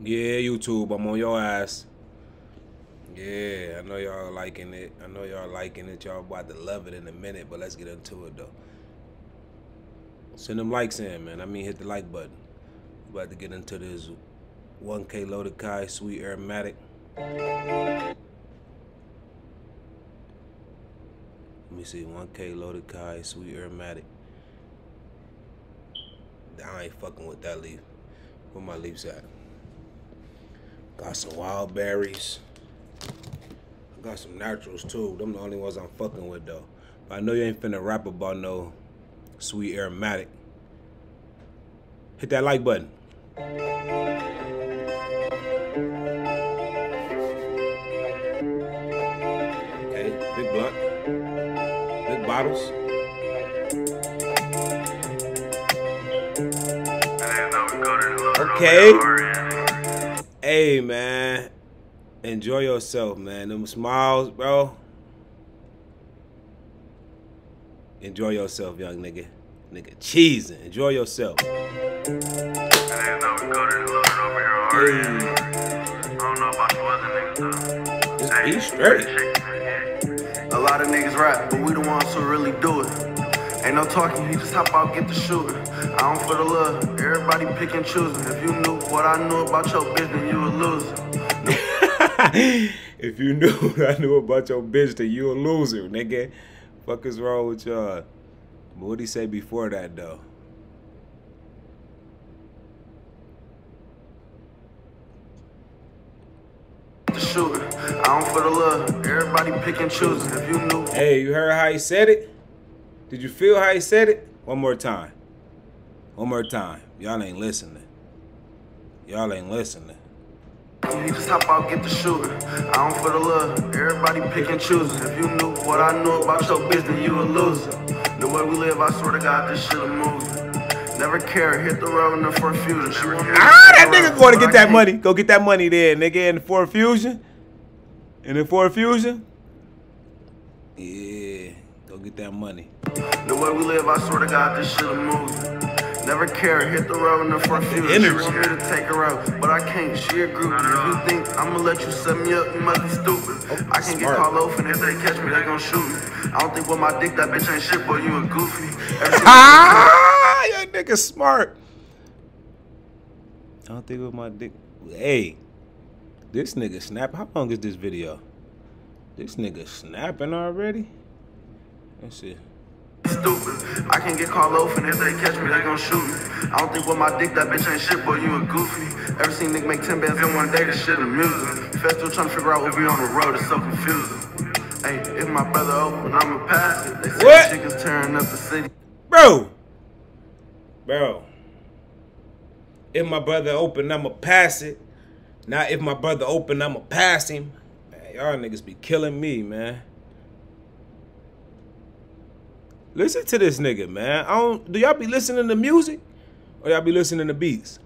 Yeah, YouTube, I'm on your ass. Yeah, I know y'all liking it. I know y'all liking it. Y'all about to love it in a minute, but let's get into it though. Send them likes in, man. I mean, hit the like button. About to get into this 1K loaded Kye sweet aromatic. Let me see, 1K loaded Kye sweet aromatic. I ain't fucking with that leaf. Where my leaves at? Got some wild berries. I got some naturals too. Them the only ones I'm fucking with though. But I know you ain't finna rap about no sweet aromatic. Hit that like button. Okay, big blunt. Big bottles. Okay. Hey man. Enjoy yourself, man. Them smiles, bro. Enjoy yourself, young nigga. Nigga cheesing. Enjoy yourself. Hey. Just be straight. A lot of niggas rap, but we the ones who really do it. Ain't no talking, you just hop out, get the shooting. I don't for the love, everybody pick and choosing. If you knew what I knew about your bitch, then you would lose. if you knew what I knew about your bitch, then you a loser, nigga. Fuck is wrong with y'all? But what'd he say before that, though? The shooting. I don't for the love, everybody pick and choosing. If you knew. Hey, you heard how he said it? Did you feel how he said it? One more time. One more time. Y'all ain't listening. Y'all ain't listening. You just hop out, get the shooting. I don't for the love, everybody pick and choosing. If you knew what I knew about your then you a loser. The way we live, I swear to God, this shit a movie. Never care, hit the road in the Ford Fusion. She want me Ah, that nigga going to get that money. Go get that money there, nigga, in the Ford Fusion. In the Ford Fusion. Yeah, go get that money. The way we live, I swear to God, this shit a movie. Never care, hit the road in the front future. She energy. want me to take her out, but I can't. She a groupie. If you think I'ma let you set me up, you must be stupid. I can get smart. called off, and if they catch me, they gon' shoot me. I don't think with my dick, that bitch ain't shit, boy, you a goofy. Every Ah, your nigga smart. I don't think with my dick. Hey, this nigga snap. How long is this video? This nigga snapping already? Let's see. stupid. I can get off, and if they catch me, they gon' shoot me. I don't think with my dick, that bitch ain't shit, boy, you a goofy. Ever seen nigga make 10 bands in one day? This shit amusing. Fed still trying to figure out what we on the road, it's so confusing. Hey, if my brother open, I'ma pass it. They say What? chickens tearing up the city. Bro. Bro. If my brother open, I'ma pass it. Now if my brother open, I'ma pass him. Man, y'all niggas be killing me, man. Listen to this nigga, man. I don't do y'all be listening to music? Or y'all be listening to beats?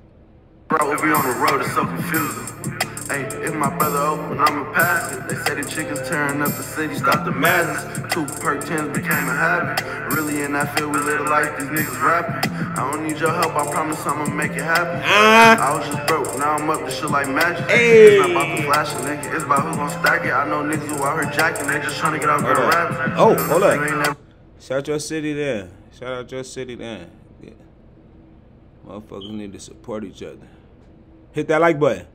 Bro, if we on the road, it's so confusing. Hey, if my brother open, I'ma pass it. They say the chickens tearing up the city, stop the madness. Two perk tens became a habit. Really in that field, we live a life, these niggas rapping. I don't need your help, I promise I'ma make it happen. Ah. I was just broke, now I'm up to shit like magic. Hey. It's not about the flash, nigga, it's about who gon' stack it. I know niggas who out here jacking, they just trying to get out good up. rapping. Oh, hold up. You ain't never Shout your city there. Shout out your city there. Yeah. Motherfuckers need to support each other. Hit that like button.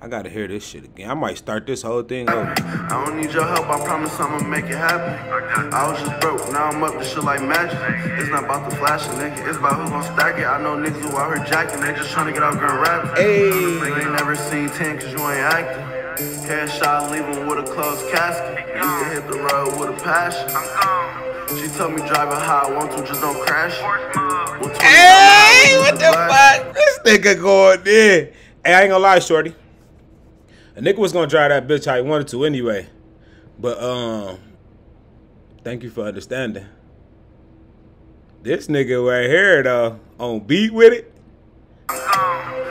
I gotta hear this shit again. I might start this whole thing over. I don't need your help, I promise I'ma make it happen. I was just broke, now I'm up to shit like magic. It's not about the flashing, nigga, it's about who gon' stack it. I know niggas who out here jacking, they just tryna get out gun rapping. Hey. You ain't never seen 10 cause you ain't acting. Headshot, leave him with a closed casket. Used to hit the road with a passion. She told me drive it how I want to, just don't crash. it. With 20 Hey, what the fuck? This nigga going there. Hey, I ain't gonna lie, shorty. A nigga was gonna drive that bitch how he wanted to anyway. But um, thank you for understanding. This nigga right here though, on beat with it.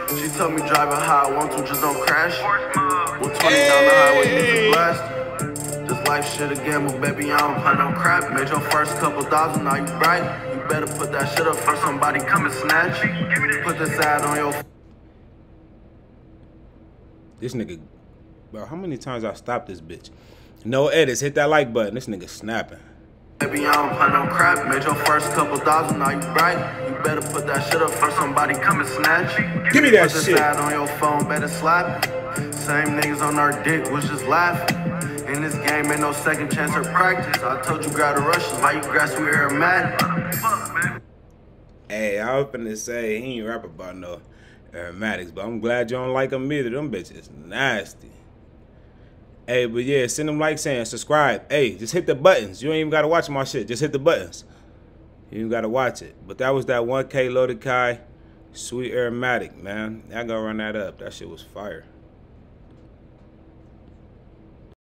She told me it how I want to, just don't crash. With 20 down the highway, can blast. This life shit a gamble, baby, I don't play no crap. Made your first couple thousand, now you bright. You better put that shit up for somebody come and snatch. Put this ad on your This nigga, bro, how many times I stopped this bitch? No edits. Hit that like button. This nigga snapping. Baby, I don't plan no crap. Made your first couple thousand, now you bright. You better put that shit up for somebody come and snatch it. Give me that Put shit. on your phone, better slap. Same niggas on our dick was just laughing. In this game, ain't no second chance or practice. I told you grab the rushes, why you grab sweet aromatic? Hey, I was finna say he ain't rap about no aromatics, but I'm glad you don't like them either. Them bitches nasty. Hey, but yeah, send them like saying subscribe. Hey, just hit the buttons. You ain't even gotta watch my shit. Just hit the buttons. You ain't gotta watch it. But that was that 1K loaded Kye sweet aromatic, man. I gotta run that up. That shit was fire.